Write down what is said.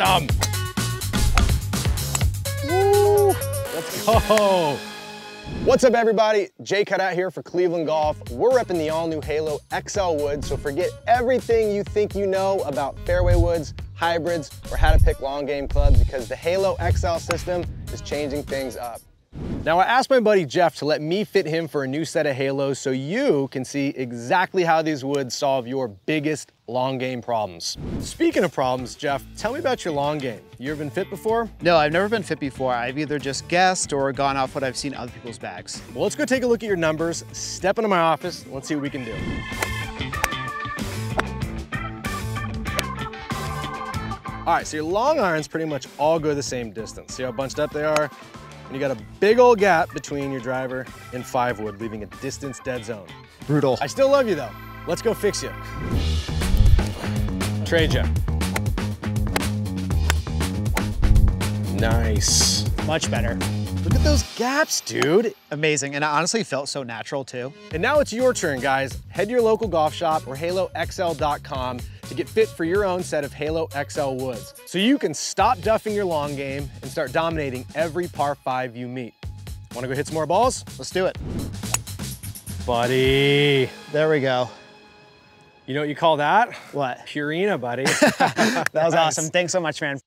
awesome. Woo, let's go. What's up everybody? Jake Hutt here for Cleveland Golf. We're repping the all new Halo XL wood, so forget everything you think you know about fairway woods, hybrids, or how to pick long game clubs because the Halo XL system is changing things up. Now I asked my buddy Jeff to let me fit him for a new set of halos so you can see exactly how these would solve your biggest long game problems. Speaking of problems, Jeff, tell me about your long game. You ever been fit before? No, I've never been fit before. I've either just guessed or gone off what I've seen other people's bags. Well, let's go take a look at your numbers, step into my office, let's see what we can do. All right, so your long irons pretty much all go the same distance. See how bunched up they are? And you got a big old gap between your driver and five wood, leaving a distance dead zone. Brutal. I still love you though. Let's go fix you. Trade you. Nice. Much better. Look at those gaps, dude. Amazing, and it honestly felt so natural too. And now it's your turn, guys. Head to your local golf shop or haloxl.com to get fit for your own set of Halo XL woods. So you can stop duffing your long game and start dominating every par five you meet. Wanna go hit some more balls? Let's do it. Buddy. There we go. You know what you call that? What? Purina, buddy. that was awesome. Thanks so much, man.